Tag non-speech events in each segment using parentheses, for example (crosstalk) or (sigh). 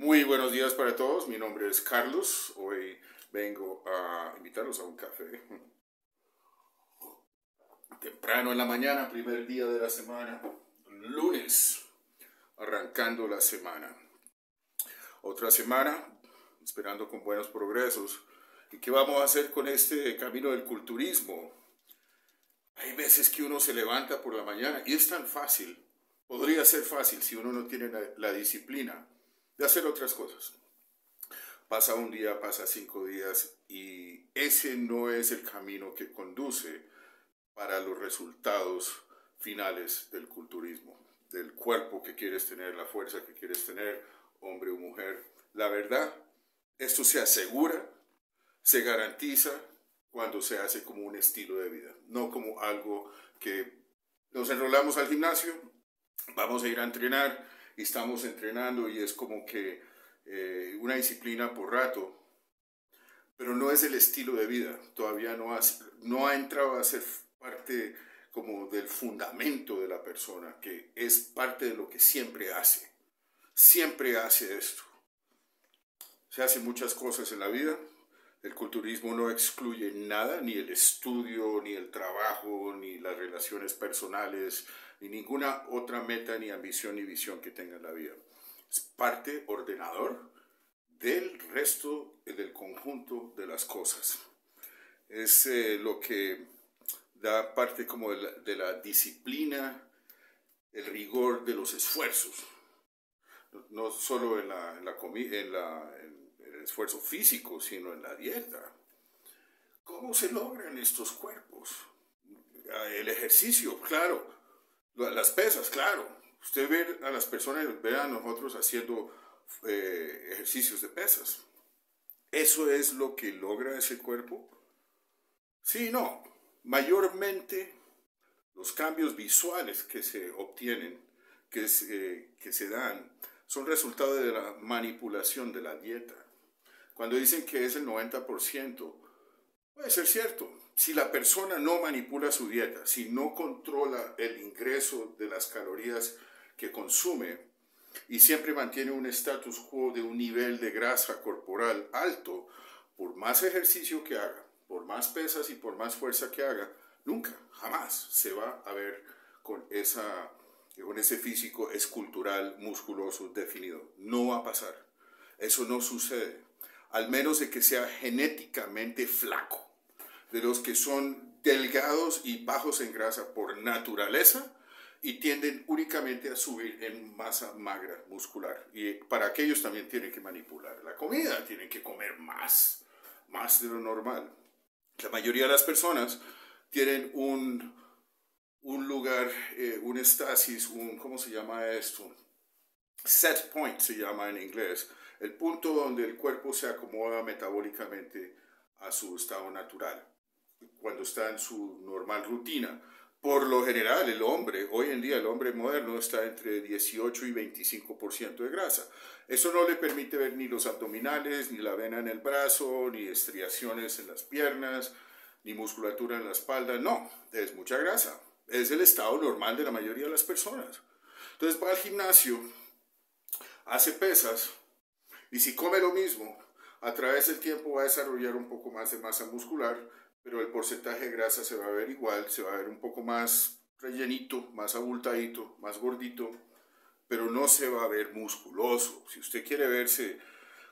Muy buenos días para todos, mi nombre es Carlos, hoy vengo a invitarlos a un café. Temprano en la mañana, primer día de la semana, lunes, arrancando la semana. Otra semana, esperando con buenos progresos. ¿Y qué vamos a hacer con este camino del culturismo? Hay veces que uno se levanta por la mañana y es tan fácil, podría ser fácil si uno no tiene la, la disciplina de hacer otras cosas. Pasa un día, pasa cinco días y ese no es el camino que conduce para los resultados finales del culturismo, del cuerpo que quieres tener, la fuerza que quieres tener, hombre o mujer. La verdad, esto se asegura, se garantiza cuando se hace como un estilo de vida, no como algo que nos enrolamos al gimnasio, vamos a ir a entrenar, estamos entrenando y es como que eh, una disciplina por rato, pero no es el estilo de vida, todavía no ha, no ha entrado a ser parte como del fundamento de la persona, que es parte de lo que siempre hace, siempre hace esto. Se hacen muchas cosas en la vida, el culturismo no excluye nada, ni el estudio, ni el trabajo, ni las relaciones personales, ni ninguna otra meta, ni ambición, ni visión que tenga en la vida. Es parte ordenador del resto del conjunto de las cosas. Es eh, lo que da parte como de la, disciplina, el rigor de los esfuerzos. No, solo en, la, en, la, en, la, esfuerzo físico, sino en la dieta. ¿Cómo se logran estos cuerpos? El ejercicio, claro. Las pesas, claro. Usted ve a las personas, ve a nosotros haciendo eh, ejercicios de pesas. ¿Eso es lo que logra ese cuerpo? Sí, no. Mayormente los cambios visuales que se obtienen, que se, que se dan, son resultado de la manipulación de la dieta. Cuando dicen que es el 90%, puede ser cierto. Si la persona no manipula su dieta, si no controla el ingreso de las calorías que consume y siempre mantiene un status quo de un nivel de grasa corporal alto, por más ejercicio que haga, por más pesas y por más fuerza que haga, nunca, jamás se va a ver con, esa, con ese físico escultural, musculoso, definido. No va a pasar. Eso no sucede al menos de que sea genéticamente flaco, de los que son delgados y bajos en grasa por naturaleza y tienden únicamente a subir en masa magra muscular. Y para aquellos también tienen que manipular la comida, tienen que comer más, más de lo normal. La mayoría de las personas tienen un, un lugar, eh, un estasis, un, ¿cómo se llama esto? Set point se llama en inglés, el punto donde el cuerpo se acomoda metabólicamente a su estado natural, cuando está en su normal rutina. Por lo general, el hombre, hoy en día el hombre moderno está entre 18 y 25% de grasa. Eso no le permite ver ni los abdominales, ni la vena en el brazo, ni estriaciones en las piernas, ni musculatura en la espalda. No, es mucha grasa. Es el estado normal de la mayoría de las personas. Entonces va al gimnasio, hace pesas, y si come lo mismo, a través del tiempo va a desarrollar un poco más de masa muscular, pero el porcentaje de grasa se va a ver igual, se va a ver un poco más rellenito, más abultadito, más gordito, pero no se va a ver musculoso. Si usted quiere verse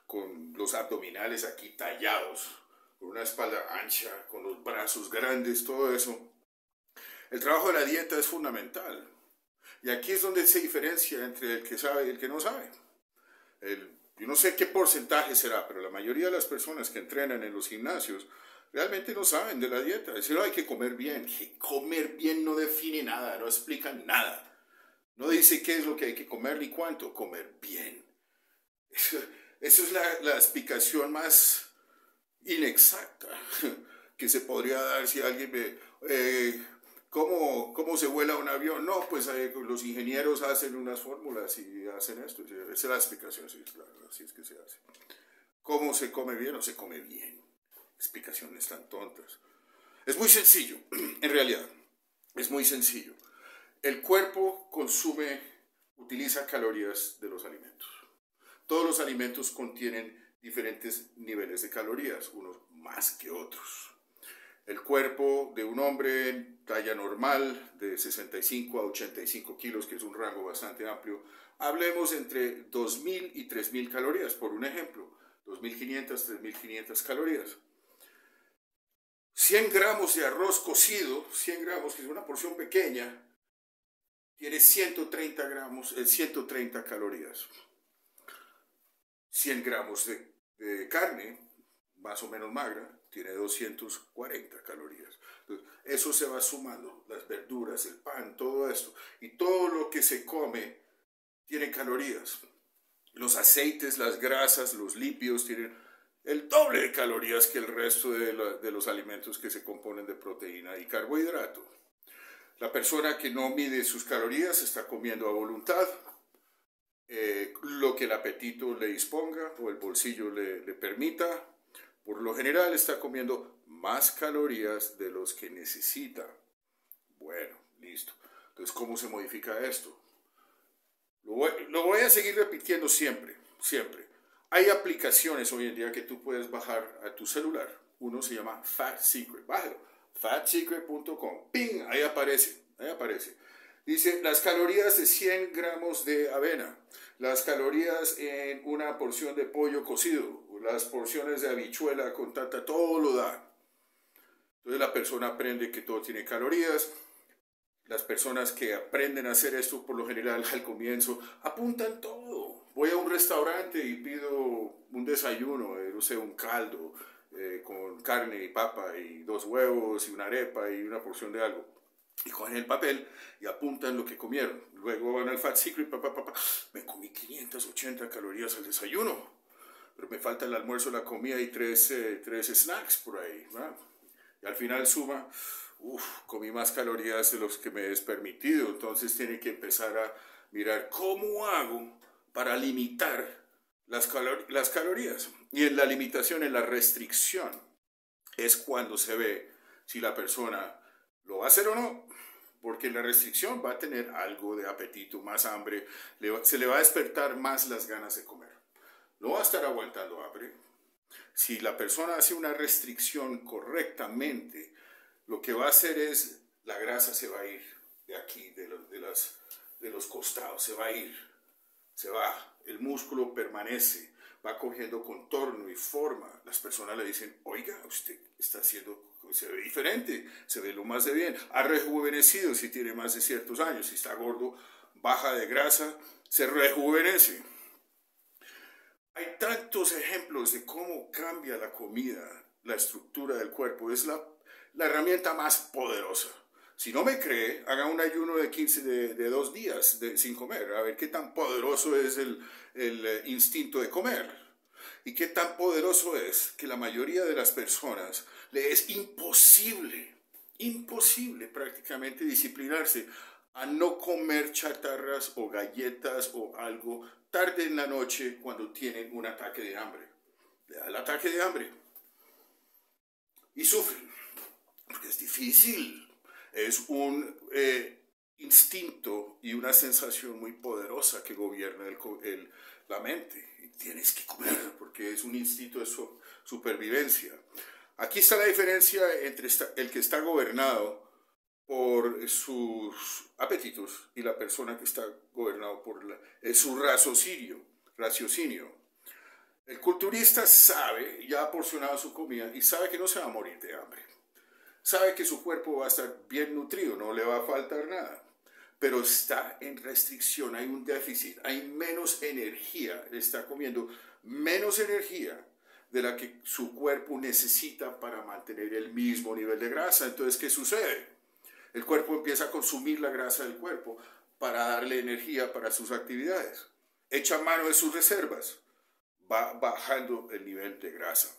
con los abdominales aquí tallados, con una espalda ancha, con los brazos grandes, todo eso, el trabajo de la dieta es fundamental. Y aquí es donde se diferencia entre el que sabe y el que no sabe. El yo no sé qué porcentaje será, pero la mayoría de las personas que entrenan en los gimnasios realmente no saben de la dieta. Dicen, hay que comer bien. Comer bien no define nada, no explica nada. No dice qué es lo que hay que comer ni cuánto. Comer bien. Esa es la, explicación más inexacta que se podría dar si alguien ve... Eh, ¿Cómo, ¿Cómo se vuela un avión? No, pues eh, los ingenieros hacen unas fórmulas y hacen esto. Esa es la explicación, así es que se hace. ¿Cómo se come bien o se come bien? Explicaciones tan tontas. Es muy sencillo, (clears throat) en realidad, es muy sencillo. El cuerpo consume, utiliza calorías de los alimentos. Todos los alimentos contienen diferentes niveles de calorías, unos más que otros. El cuerpo de un hombre en talla normal, de 65 a 85 kilos, que es un rango bastante amplio, hablemos entre 2.000 y 3.000 calorías, por un ejemplo, 2.500, 3.500 calorías. 100 gramos de arroz cocido, 100 gramos, que es una porción pequeña, tiene 130 gramos, 130 eh, calorías. 100 gramos de, de carne, más o menos magra, tiene 240 calorías. eso se va sumando, las verduras, el pan, todo esto. Y todo lo que se come tiene calorías. Los aceites, las grasas, los lípidos tienen el doble de calorías que el resto de, los alimentos que se componen de proteína y carbohidrato. La persona que no mide sus calorías está comiendo a voluntad, eh, lo que el apetito le disponga o el bolsillo le, le permita, por lo general está comiendo más calorías de los que necesita. Bueno, listo. Entonces, ¿cómo se modifica esto? Lo voy, a seguir repitiendo siempre, siempre. Hay aplicaciones hoy en día que tú puedes bajar a tu celular. Uno se llama Fat Secret. Bájalo. fatsecret.com. ¡Ping! Ahí aparece. Ahí aparece. Dice las calorías de 100 gramos de avena, las calorías en una porción de pollo cocido, las porciones de habichuela con tanta, todo lo da. Entonces la persona aprende que todo tiene calorías. Las personas que aprenden a hacer esto por lo general al comienzo apuntan todo. Voy a un restaurante y pido un desayuno, eh, no sé, un caldo eh, con carne y papa y dos huevos y una arepa y una porción de algo. Y cogen el papel y apuntan lo que comieron. Luego van al Fat Secret, papá, papá, me comí 580 calorías al desayuno pero me falta el almuerzo, la comida y tres, eh, tres snacks por ahí. Y al final suma, uff, comí más calorías de los que me es permitido, entonces tiene que empezar a mirar cómo hago para limitar las, calorías. Y en la limitación, en la restricción, es cuando se ve si la persona lo va a hacer o no. Porque la restricción va a tener algo de apetito, más hambre, se le va a despertar más las ganas de comer no va a estar aguantando hambre. Si la persona hace una restricción correctamente, lo que va a hacer es, la grasa se va a ir de aquí, de los costados, se va a ir, se va, el músculo permanece, va cogiendo contorno y forma. Las personas le dicen, oiga, usted está haciendo, se ve diferente, se ve lo más de bien, ha rejuvenecido si tiene más de ciertos años, si está gordo, baja de grasa, se rejuvenece. Hay tantos ejemplos de cómo cambia la comida, la estructura del cuerpo. Es la, herramienta más poderosa. Si no me cree, haga un ayuno de 15, de, dos días sin comer, a ver qué tan poderoso es el, el eh, instinto de comer. Y qué tan poderoso es que la mayoría de las personas le es imposible, imposible prácticamente disciplinarse a no comer chatarras o galletas o algo tarde en la noche cuando tienen un ataque de hambre. Le da el ataque de hambre. Y sufren. Porque es difícil. Es un eh, instinto y una sensación muy poderosa que gobierna el, la mente. Y tienes que comer porque es un instinto de supervivencia. Aquí está la diferencia entre el que está gobernado por sus apetitos y la persona que está gobernado por su raciocinio, raciocinio. El culturista sabe, ya ha porcionado su comida y sabe que no se va a morir de hambre. Sabe que su cuerpo va a estar bien nutrido, no le va a faltar nada. Pero está en restricción, hay un déficit, hay menos energía, está comiendo menos energía de la que su cuerpo necesita para mantener el mismo nivel de grasa. Entonces, ¿qué sucede? El cuerpo empieza a consumir la grasa del cuerpo para darle energía para sus actividades. Echa mano de sus reservas. Va bajando el nivel de grasa.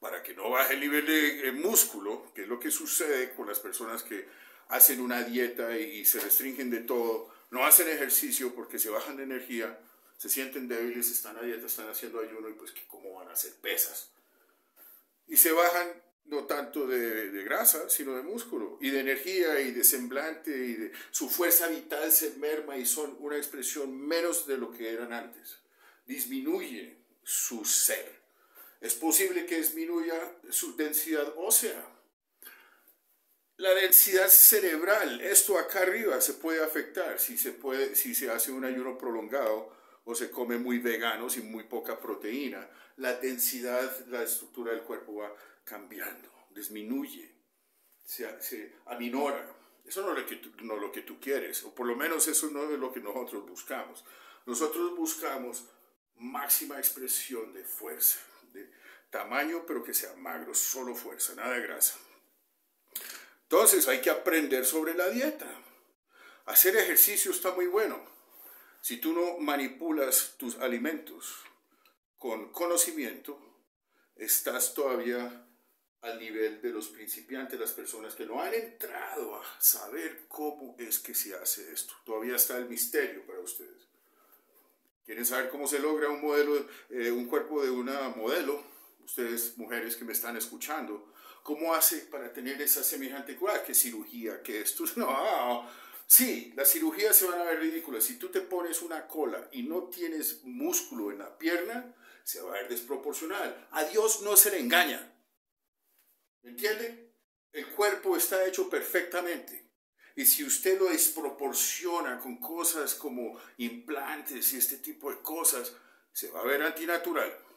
Para que no baje el nivel de músculo, que es lo que sucede con las personas que hacen una dieta y se restringen de todo, no hacen ejercicio porque se bajan de energía, se sienten débiles, están a dieta, están haciendo ayuno y pues cómo van a hacer pesas. Y se bajan no tanto de, grasa, sino de músculo, y de energía, y de semblante, y de su fuerza vital se merma y son una expresión menos de lo que eran antes. disminuye su ser. Es posible que disminuya su densidad ósea. La densidad cerebral, esto acá arriba se puede afectar si se, puede, si se hace un ayuno prolongado o se come muy vegano sin muy poca proteína. La densidad, la estructura del cuerpo va cambiando, disminuye, se, aminora. Eso no es lo que, tú, no lo que tú quieres, o por lo menos eso no es lo que nosotros buscamos. Nosotros buscamos máxima expresión de fuerza, tamaño, pero que sea magro, solo fuerza, nada de grasa. Entonces hay que aprender sobre la dieta. Hacer ejercicio está muy bueno. Si tú no manipulas tus alimentos con conocimiento, estás todavía al nivel de los principiantes, las personas que no han entrado a saber cómo es que se hace esto. Todavía está el misterio para ustedes. ¿Quieren saber cómo se logra un modelo, eh, un cuerpo de una modelo? Ustedes, mujeres que me están escuchando, ¿cómo hace para tener esa semejante cura? ¿Qué cirugía? ¿Qué esto? (laughs) No, sí, las cirugías se van a ver ridículas. Si tú te pones una cola y no tienes músculo en la pierna, se va a ver desproporcional. A Dios no se le engaña. ¿Me entiende? El cuerpo está hecho perfectamente. Y si usted lo desproporciona con cosas como implantes y este tipo de cosas, se va a ver antinatural.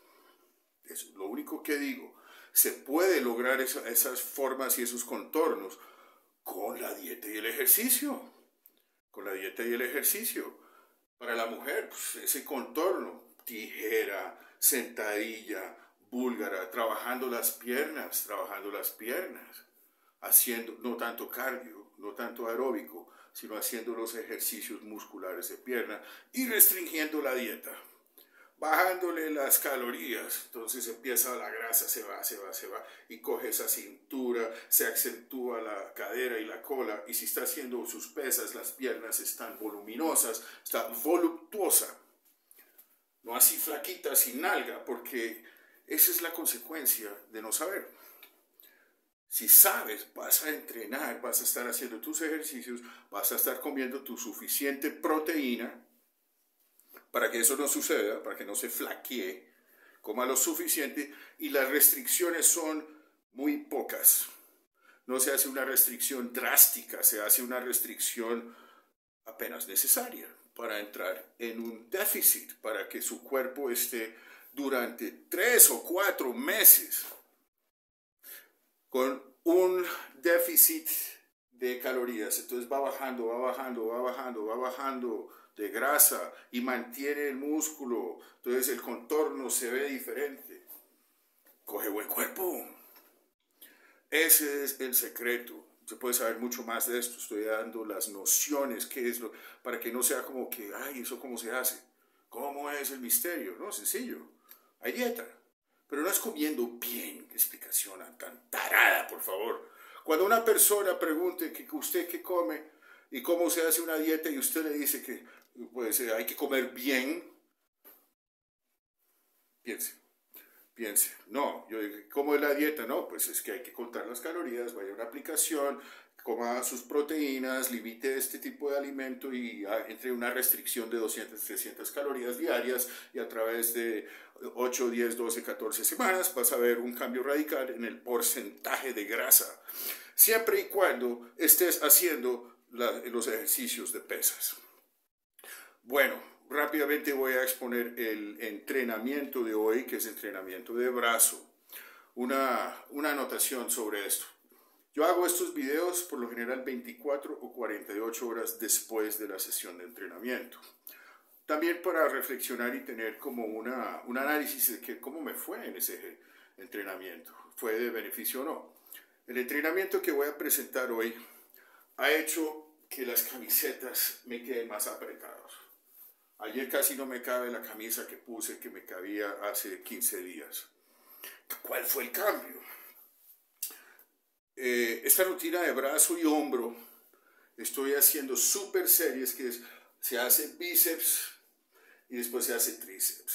Lo único que digo. Se puede lograr esas formas y esos contornos con la dieta y el ejercicio. Con la dieta y el ejercicio. Para la mujer, pues, ese contorno, tijera, sentadilla, búlgara, trabajando las piernas, trabajando las piernas, haciendo no tanto cardio, no tanto aeróbico, sino haciendo los ejercicios musculares de pierna y restringiendo la dieta, bajándole las calorías. Entonces empieza la grasa, se va, se va, se va y coge esa cintura, se acentúa la cadera y la cola y si está haciendo sus pesas, las piernas están voluminosas, está voluptuosa. No así flaquita, sin nalga, porque esa es la consecuencia de no saber. Si sabes, vas a entrenar, vas a estar haciendo tus ejercicios, vas a estar comiendo tu suficiente proteína para que eso no suceda, para que no se flaquee, coma lo suficiente y las restricciones son muy pocas. No se hace una restricción drástica, se hace una restricción apenas necesaria para entrar en un déficit, para que su cuerpo esté durante tres o cuatro meses con un déficit de calorías. Entonces va bajando, va bajando, va bajando, va bajando de grasa y mantiene el músculo. Entonces el contorno se ve diferente. Coge buen cuerpo. Ese es el secreto. Se puede saber mucho más de esto. Estoy dando las nociones, qué es lo, para que no sea como que, ay, eso cómo se hace. ¿Cómo es el misterio? No, sencillo. Hay dieta, pero no es comiendo bien. ¿Qué explicación tan tarada, por favor? Cuando una persona pregunte que usted qué come y cómo se hace una dieta y usted le dice que pues, eh, hay que comer bien, piense, piense. No, yo ¿cómo es la dieta? No, pues es que hay que contar las calorías, vaya a una aplicación, coma sus proteínas, limite este tipo de alimento y ah, entre una restricción de 200, 300 calorías diarias y a través de 8, 10, 12, 14 semanas vas a ver un cambio radical en el porcentaje de grasa, siempre y cuando estés haciendo los ejercicios de pesas. Bueno, rápidamente voy a exponer el entrenamiento de hoy, que es entrenamiento de brazo. Una, una anotación sobre esto. Yo hago estos videos por lo general 24 o 48 horas después de la sesión de entrenamiento. También para reflexionar y tener como una, un análisis de que, cómo me fue en ese entrenamiento, fue de beneficio o no. El entrenamiento que voy a presentar hoy ha hecho que las camisetas me queden más apretados. Ayer casi no me cabe la camisa que puse que me cabía hace 15 días. ¿Cuál fue el cambio? Eh, esta rutina de brazo y hombro, estoy haciendo super series que se hace bíceps y después se hace tríceps.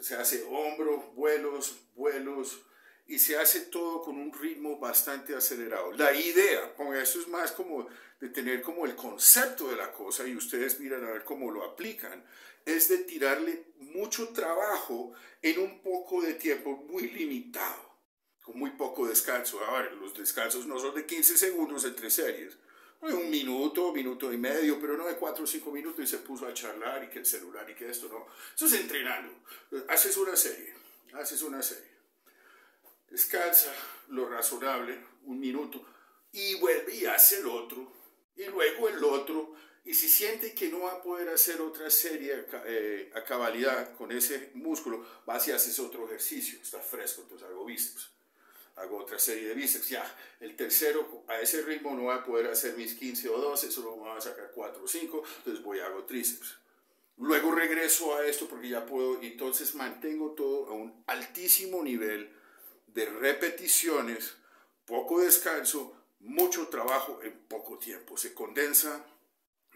Se hace hombro, vuelos, vuelos y se hace todo con un ritmo bastante acelerado. La idea, con eso es más como de tener como el concepto de la cosa y ustedes miran a ver cómo lo aplican, es de tirarle mucho trabajo en un poco de tiempo muy limitado, con muy poco descanso. Ahora, los descansos no son de 15 segundos entre series, un minuto, minuto y medio, pero no de 4 o 5 minutos y se puso a charlar y que el celular y que esto, no. Eso es entrenando. Haces una serie, haces una serie. Descansa lo razonable, un minuto, y vuelve y hace el otro, y luego el otro, y si siente que no va a poder hacer otra serie eh, a cabalidad con ese músculo, vas y haces otro ejercicio, está fresco, entonces hago bíceps. Hago otra serie de bíceps, ya. El tercero, a ese ritmo no voy a poder hacer mis 15 o 12, solo me voy a sacar 4 o 5, entonces voy y hago tríceps. Luego regreso a esto porque ya puedo, entonces mantengo todo a un altísimo nivel de repeticiones, poco descanso, mucho trabajo en poco tiempo. Se condensa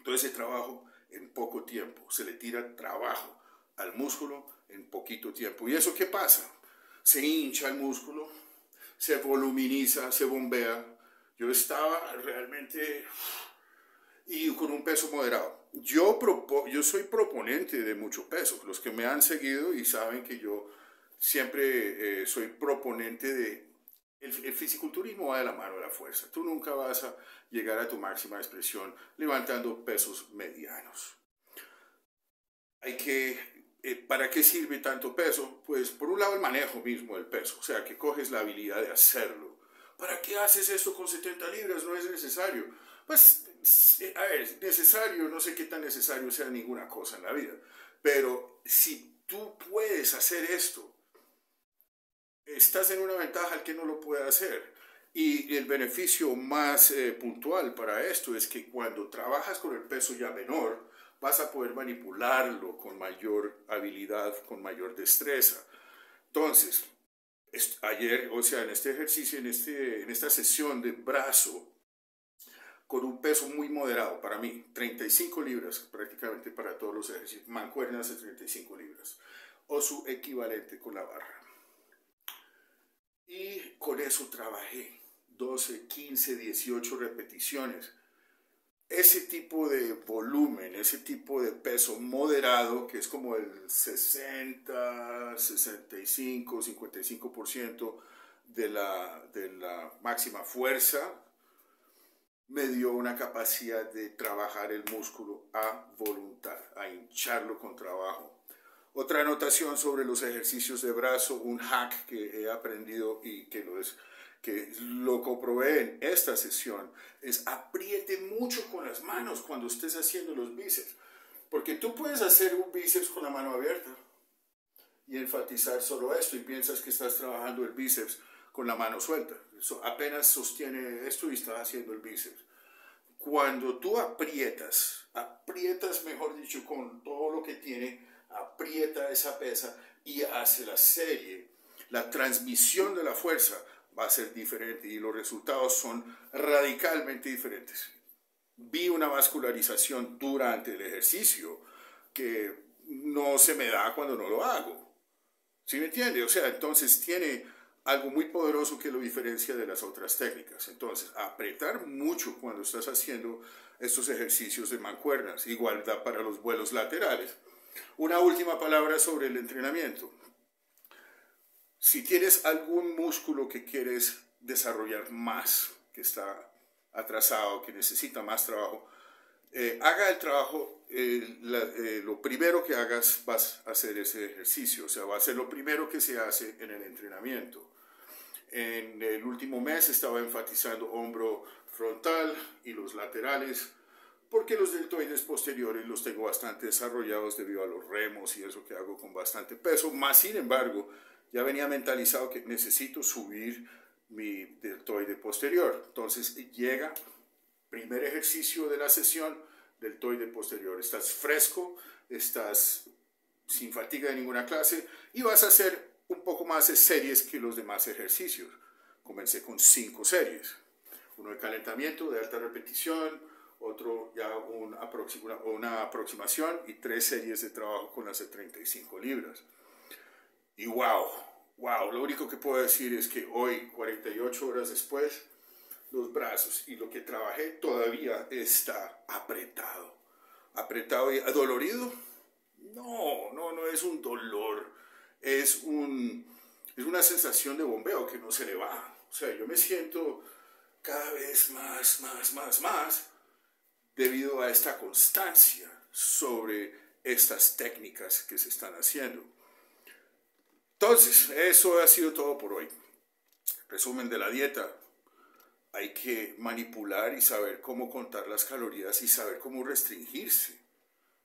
todo ese trabajo en poco tiempo. Se le tira trabajo al músculo en poquito tiempo. ¿Y eso qué pasa? Se hincha el músculo, se voluminiza, se bombea. Yo estaba realmente y con un peso moderado. Yo, yo soy proponente de mucho peso. Los que me han seguido y saben que yo siempre eh, soy proponente de el, fisiculturismo va de la mano de la fuerza. Tú nunca vas a llegar a tu máxima expresión levantando pesos medianos. Hay que, eh, ¿para qué sirve tanto peso? Pues por un lado el manejo mismo del peso, o sea, que coges la habilidad de hacerlo. ¿Para qué haces esto con 70 libras? No es necesario. Pues, eh, a ver, necesario, no sé qué tan necesario sea ninguna cosa en la vida, pero si tú puedes hacer esto estás en una ventaja al que no lo puede hacer. Y el beneficio más eh, puntual para esto es que cuando trabajas con el peso ya menor, vas a poder manipularlo con mayor habilidad, con mayor destreza. Entonces, ayer, o sea, en este ejercicio, en, este, en esta sesión de brazo, con un peso muy moderado para mí, 35 libras prácticamente para todos los ejercicios, mancuernas de 35 libras, o su equivalente con la barra. Y con eso trabajé 12, 15, 18 repeticiones. Ese tipo de volumen, ese tipo de peso moderado, que es como el 60, 65, 55% de la, de la máxima fuerza, me dio una capacidad de trabajar el músculo a voluntad, a hincharlo con trabajo otra anotación sobre los ejercicios de brazo, un hack que he aprendido y que lo, es, que lo comprobé en esta sesión, es apriete mucho con las manos cuando estés haciendo los bíceps. Porque tú puedes hacer un bíceps con la mano abierta y enfatizar solo esto y piensas que estás trabajando el bíceps con la mano suelta. Eso apenas sostiene esto y estás haciendo el bíceps. Cuando tú aprietas, aprietas, mejor dicho, con todo lo que tiene, aprieta esa pesa y hace la serie. La transmisión de la fuerza va a ser diferente y los resultados son radicalmente diferentes. Vi una vascularización durante el ejercicio que no se me da cuando no lo hago. ¿Sí me entiende? O sea, entonces tiene algo muy poderoso que lo diferencia de las otras técnicas. Entonces, apretar mucho cuando estás haciendo estos ejercicios de mancuernas, igualdad para los vuelos laterales. Una última palabra sobre el entrenamiento. Si tienes algún músculo que quieres desarrollar más, que está atrasado, que necesita más trabajo, eh, haga el trabajo, eh, eh, lo primero que hagas vas a hacer ese ejercicio, o sea, va a ser lo primero que se hace en el entrenamiento. En el último mes estaba enfatizando hombro frontal y los laterales, porque los deltoides posteriores los tengo bastante desarrollados debido a los remos y eso que hago con bastante peso, más sin embargo, ya venía mentalizado que necesito subir mi deltoide posterior. Entonces llega, primer ejercicio de la sesión, deltoide posterior. Estás fresco, estás sin fatiga de ninguna clase y vas a hacer un poco más de series que los demás ejercicios. Comencé con cinco series. Uno de calentamiento, de alta repetición, otro ya una, una aproximación y tres series de trabajo con las de 35 libras. Y wow, wow, lo único que puedo decir es que hoy, 48 horas después, los brazos y lo que trabajé todavía está apretado. Apretado y dolorido. No, no, no es un dolor. Es, un, es una sensación de bombeo que no se le va. O sea, yo me siento cada vez más, más, más, más debido a esta constancia sobre estas técnicas que se están haciendo. Entonces, eso ha sido todo por hoy. Resumen de la dieta. Hay que manipular y saber cómo contar las calorías y saber cómo restringirse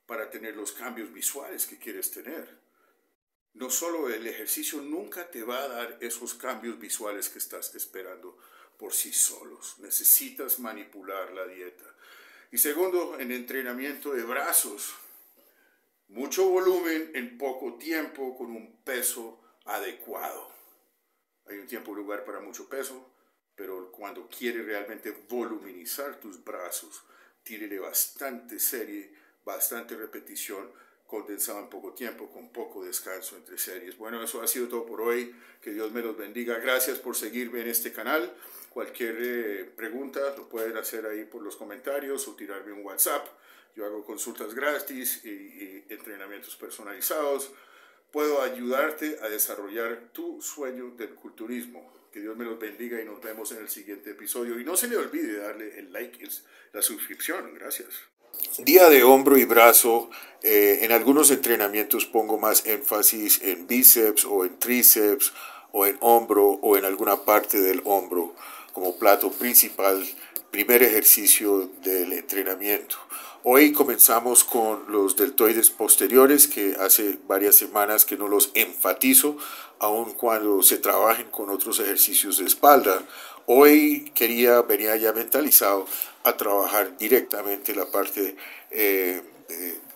para tener los cambios visuales que quieres tener. No solo el ejercicio nunca te va a dar esos cambios visuales que estás esperando por sí solos. Necesitas manipular la dieta. Y segundo, en entrenamiento de brazos, mucho volumen en poco tiempo con un peso adecuado. Hay un tiempo y lugar para mucho peso, pero cuando quieres realmente voluminizar tus brazos, tírele bastante serie, bastante repetición, condensado en poco tiempo, con poco descanso entre series. Bueno, eso ha sido todo por hoy. Que Dios me los bendiga. Gracias por seguirme en este canal. Cualquier eh, pregunta lo pueden hacer ahí por los comentarios o tirarme un WhatsApp. Yo hago consultas gratis y entrenamientos personalizados puedo ayudarte a desarrollar tu sueño del culturismo. Que Dios me los bendiga y nos vemos en el siguiente episodio. Y no se le olvide darle el like y la suscripción. Gracias. Día de hombro y brazo. Eh, en algunos entrenamientos pongo más énfasis en bíceps o en tríceps o en hombro o en alguna parte del hombro como plato principal, primer ejercicio del entrenamiento. Hoy comenzamos con los deltoides posteriores, que hace varias semanas que no los enfatizo, aun cuando se trabajen con otros ejercicios de espalda. Hoy quería, venía ya mentalizado a trabajar directamente la parte eh,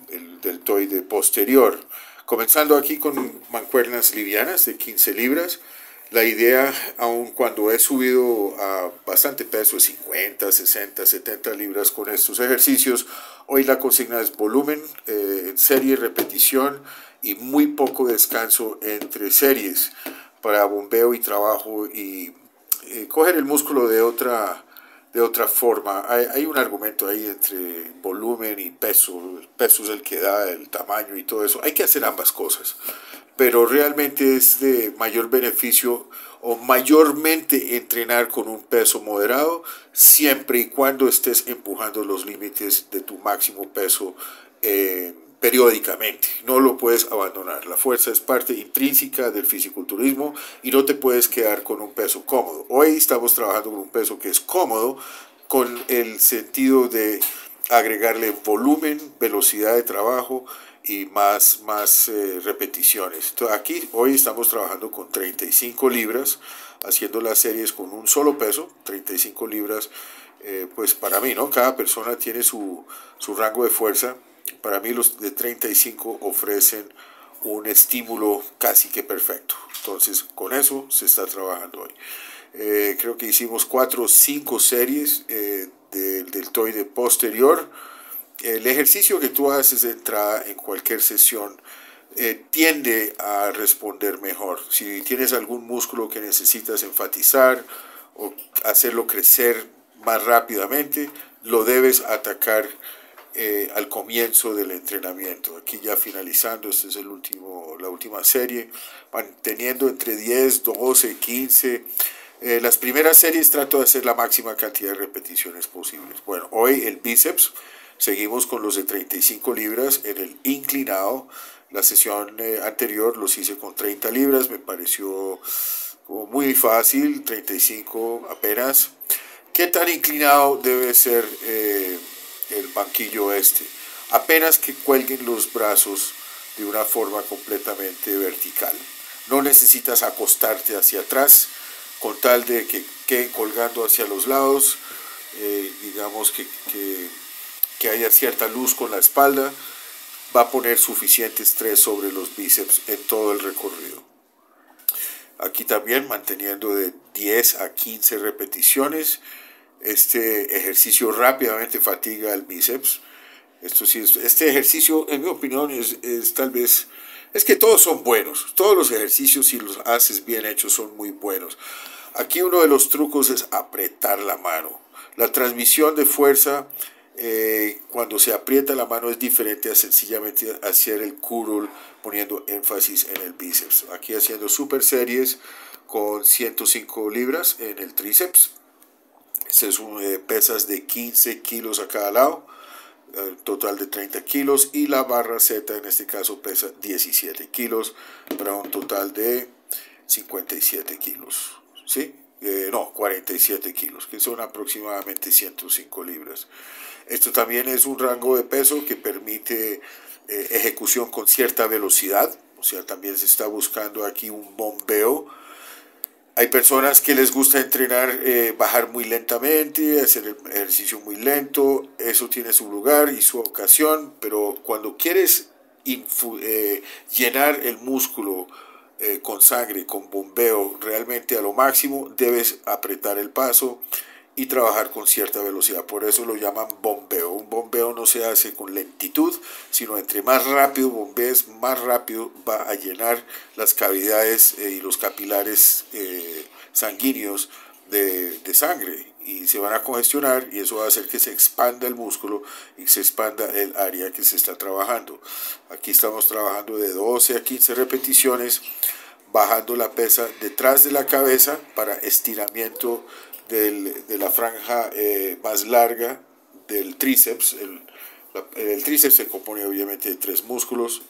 del deltoide posterior. Comenzando aquí con mancuernas livianas de 15 libras la idea, aun cuando he subido a bastante peso, 50, 60, 70 libras con estos ejercicios, hoy la consigna es volumen, eh, serie, repetición y muy poco descanso entre series para bombeo y trabajo y eh, coger el músculo de otra, de otra forma. Hay, hay, un argumento ahí entre volumen y peso. Peso es el que da el tamaño y todo eso. Hay que hacer ambas cosas pero realmente es de mayor beneficio o mayormente entrenar con un peso moderado siempre y cuando estés empujando los límites de tu máximo peso eh, periódicamente. No lo puedes abandonar. La fuerza es parte intrínseca del fisiculturismo y no te puedes quedar con un peso cómodo. Hoy estamos trabajando con un peso que es cómodo con el sentido de agregarle volumen, velocidad de trabajo, y más, más eh, repeticiones. aquí hoy estamos trabajando con 35 libras, haciendo las series con un solo peso, 35 libras, eh, pues para mí, ¿no? Cada persona tiene su, su rango de fuerza. Para mí los de 35 ofrecen un estímulo casi que perfecto. Entonces, con eso se está trabajando hoy. Eh, creo que hicimos 4 o 5 series del deltoide posterior el ejercicio que tú haces de entrada en cualquier sesión eh, tiende a responder mejor. Si tienes algún músculo que necesitas enfatizar o hacerlo crecer más rápidamente, lo debes atacar eh, al comienzo del entrenamiento. Aquí ya finalizando, esta es el último, la última serie, manteniendo entre 10, 12, 15. las primeras series trato de hacer la máxima cantidad de repeticiones posibles. Bueno, hoy el bíceps Seguimos con los de 35 libras en el inclinado. La sesión eh, anterior los hice con 30 libras, me pareció muy fácil, 35 apenas. ¿Qué tan inclinado debe ser eh, el banquillo este? Apenas que cuelguen los brazos de una forma completamente vertical. No necesitas acostarte hacia atrás con tal de que queden colgando hacia los lados. Eh, digamos que, que que haya cierta luz con la espalda, va a poner suficiente estrés sobre los bíceps en todo el recorrido. Aquí también manteniendo de 10 a 15 repeticiones. Este ejercicio rápidamente fatiga el bíceps. Esto sí este ejercicio, en mi opinión, es, tal vez Es que todos son buenos, todos los ejercicios si los haces bien hechos son muy buenos. Aquí uno de los trucos es apretar la mano. La transmisión de fuerza eh, cuando se aprieta la mano es diferente a sencillamente hacer el curl poniendo énfasis en el bíceps. Aquí haciendo super series con 105 libras en el tríceps. Son eh, pesas de 15 kilos a cada lado, eh, total de 30 kilos. Y la barra Z en este caso pesa 17 kilos para un total de 57 kilos. ¿Sí? No, 47 kilos, que son aproximadamente 105 libras. Esto también es un rango de peso que permite ejecución con cierta velocidad, o sea, también se está buscando aquí un bombeo. Hay personas que les gusta entrenar, eh, bajar muy lentamente, hacer ejercicio muy lento, eso tiene su lugar y su ocasión, pero cuando quieres eh, llenar el músculo eh, con sangre, con bombeo realmente a lo máximo, debes apretar el paso, y trabajar con cierta velocidad. Por eso lo llaman bombeo. Un bombeo no se hace con lentitud, sino entre más rápido bombees, más rápido va a llenar las cavidades eh, y los capilares eh, sanguíneos de, de, sangre y se van a congestionar y eso va a hacer que se expanda el músculo y se expanda el área que se está trabajando. Aquí estamos trabajando de 12 a 15 repeticiones, bajando la pesa detrás de la cabeza para estiramiento de la franja eh, más larga del tríceps. El, el, tríceps se compone obviamente de tres músculos,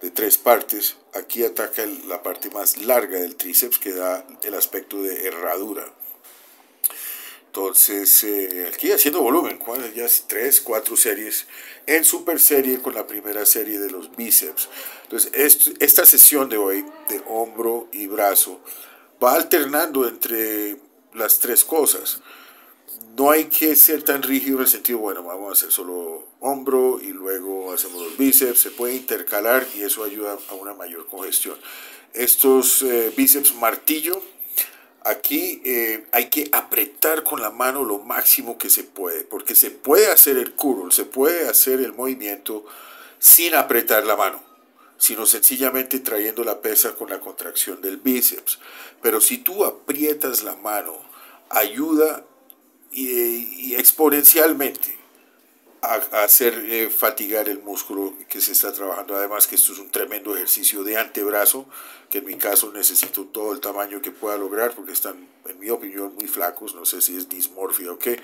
de tres partes. Aquí ataca la parte más larga del tríceps que da el aspecto de herradura. Entonces, eh, aquí haciendo volumen, ya tres, cuatro series en super serie con la primera serie de los bíceps. Entonces, esta sesión de hoy de hombro y brazo va alternando entre las tres cosas. No hay que ser tan rígido en el sentido, bueno, vamos a hacer solo hombro y luego hacemos los bíceps, se puede intercalar y eso ayuda a una mayor congestión. Estos eh, bíceps martillo, aquí eh, hay que apretar con la mano lo máximo que se puede, porque se puede hacer el curl, se puede hacer el movimiento sin apretar la mano sino sencillamente trayendo la pesa con la contracción del bíceps. Pero si tú aprietas la mano, ayuda y, exponencialmente a, hacer eh, fatigar el músculo que se está trabajando. Además que esto es un tremendo ejercicio de antebrazo, que en mi caso necesito todo el tamaño que pueda lograr, porque están, en mi opinión, muy flacos. No sé si es dismorfia o qué,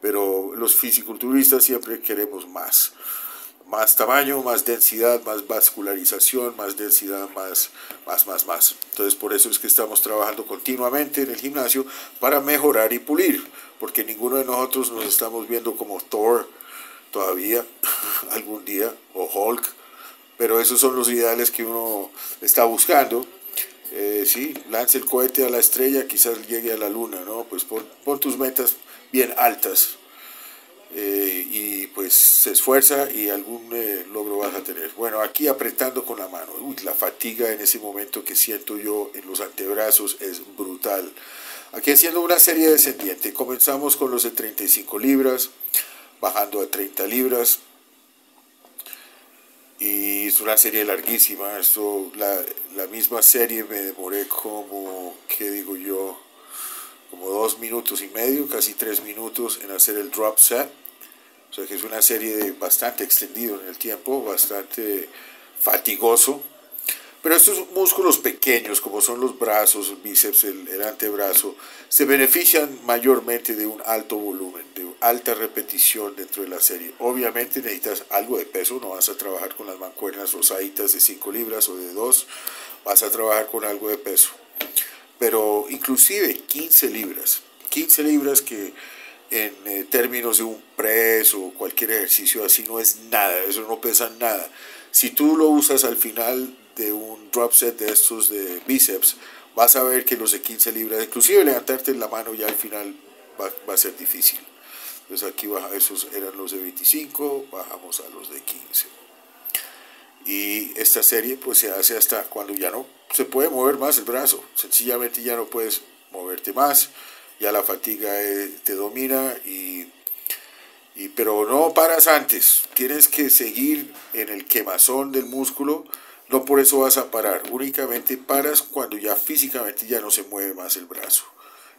pero los fisiculturistas siempre queremos más más tamaño, más densidad, más vascularización, más densidad, más, más, más, más. Entonces por eso es que estamos trabajando continuamente en el gimnasio para mejorar y pulir, porque ninguno de nosotros nos estamos viendo como Thor todavía, (laughs) algún día, o Hulk, pero esos son los ideales que uno está buscando. Eh, sí, lance el cohete a la estrella, quizás llegue a la luna, ¿no? Pues pon, pon tus metas bien altas eh, y pues se esfuerza y algún eh, logro vas a tener. Bueno, aquí apretando con la mano, la fatiga en ese momento que siento yo en los antebrazos es brutal. Aquí haciendo una serie descendiente, comenzamos con los de 35 libras, bajando a 30 libras, y es una serie larguísima, esto, la, la misma serie me demoré como, ¿qué digo yo? Como dos minutos y medio, casi tres minutos en hacer el drop set o sea que es una serie bastante extendido en el tiempo, bastante fatigoso. Pero estos músculos pequeños, como son los brazos, el bíceps, el, antebrazo, se benefician mayormente de un alto volumen, de alta repetición dentro de la serie. Obviamente necesitas algo de peso, no vas a trabajar con las mancuernas rosaditas de 5 libras o de 2, vas a trabajar con algo de peso. Pero inclusive 15 libras, 15 libras que en eh, términos de un press o cualquier ejercicio así no es nada, eso no pesa nada. Si tú lo usas al final de un drop set de estos de bíceps, vas a ver que los de 15 libras, inclusive levantarte la mano ya al final va, a ser difícil. Entonces aquí baja, esos eran los de 25, bajamos a los de 15. Y esta serie pues se hace hasta cuando ya no se puede mover más el brazo, sencillamente ya no puedes moverte más ya la fatiga eh, te domina y, pero no paras antes, tienes que seguir en el quemazón del músculo. No por eso vas a parar, únicamente paras cuando ya físicamente ya no se mueve más el brazo,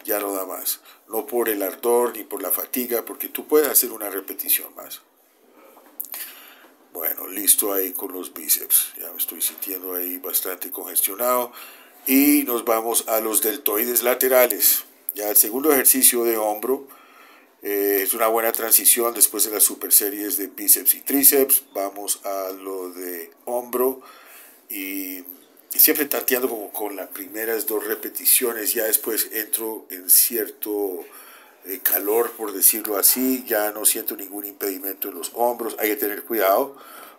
ya no da más, no por el ardor ni por la fatiga, porque tú puedes hacer una repetición más. Bueno, listo ahí con los bíceps, ya me estoy sintiendo ahí bastante congestionado. Y nos vamos a los deltoides laterales. Ya el segundo ejercicio de hombro eh, es una buena transición después de las super series de bíceps y tríceps. Vamos a lo de hombro y, siempre tanteando como con las primeras dos repeticiones. Ya después entro en cierto eh, calor, por decirlo así. Ya no siento ningún impedimento en los hombros. Hay que tener cuidado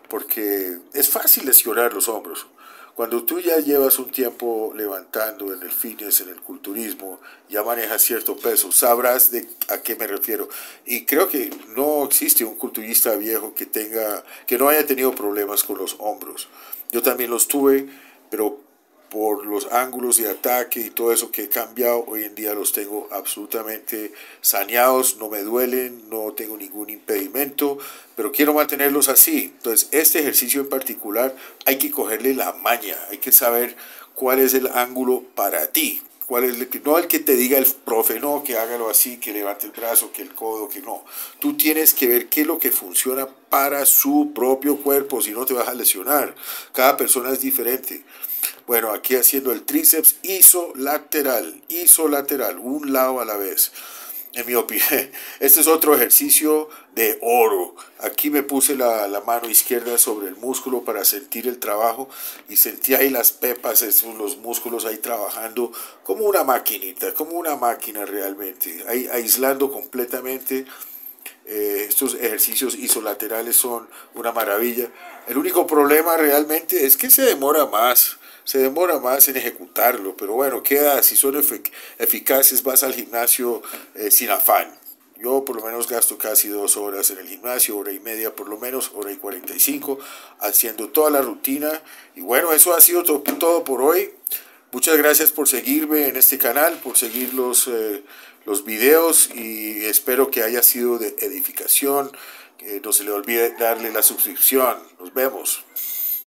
porque es fácil lesionar los hombros. Cuando tú ya llevas un tiempo levantando en el fitness, en el culturismo, ya manejas cierto peso, sabrás de a qué me refiero. Y creo que no existe un culturista viejo que tenga, que no haya tenido problemas con los hombros. Yo también los tuve, pero por los ángulos de ataque y todo eso que he cambiado, hoy en día los tengo absolutamente saneados, no me duelen, no tengo ningún impedimento, pero quiero mantenerlos así. Entonces, este ejercicio en particular hay que cogerle la maña, hay que saber cuál es el ángulo para ti. ¿Cuál es no el que te diga el profe, no, que hágalo así, que levante el brazo, que el codo, que no. Tú tienes que ver qué es lo que funciona para su propio cuerpo, si no te vas a lesionar. Cada persona es diferente. Bueno, aquí haciendo el tríceps isolateral, isolateral, un lado a la vez. En mi opinión, este es otro ejercicio de oro. Aquí me puse la, mano izquierda sobre el músculo para sentir el trabajo y sentí ahí las pepas, esos, los músculos ahí trabajando como una maquinita, como una máquina realmente, ahí aislando completamente. Eh, estos ejercicios isolaterales son una maravilla. El único problema realmente es que se demora más se demora más en ejecutarlo, pero bueno, queda, si son eficaces, vas al gimnasio eh, sin afán. Yo por lo menos gasto casi dos horas en el gimnasio, hora y media por lo menos, hora y cuarenta y cinco, haciendo toda la rutina. Y bueno, eso ha sido todo, por hoy. Muchas gracias por seguirme en este canal, por seguir los, eh, los videos y espero que haya sido de edificación. Que no se le olvide darle la suscripción. Nos vemos.